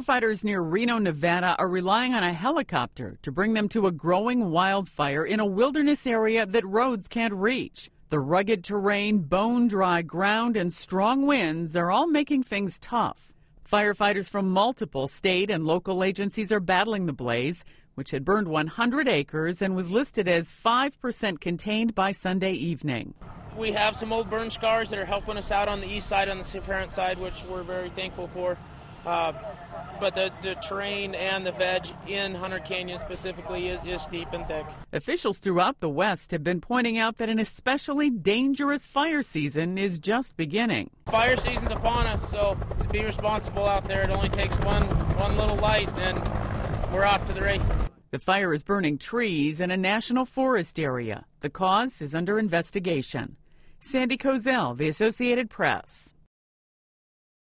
Firefighters near Reno, Nevada are relying on a helicopter to bring them to a growing wildfire in a wilderness area that roads can't reach. The rugged terrain, bone dry ground, and strong winds are all making things tough. Firefighters from multiple state and local agencies are battling the blaze, which had burned 100 acres and was listed as 5% contained by Sunday evening. We have some old burn scars that are helping us out on the east side, on the Ciferent side, which we're very thankful for. Uh, but the, the, terrain and the veg in Hunter Canyon specifically is, is, steep and thick. Officials throughout the West have been pointing out that an especially dangerous fire season is just beginning. Fire season's upon us, so to be responsible out there, it only takes one one little light, and we're off to the races. The fire is burning trees in a national forest area. The cause is under investigation. Sandy Kozel, The Associated Press.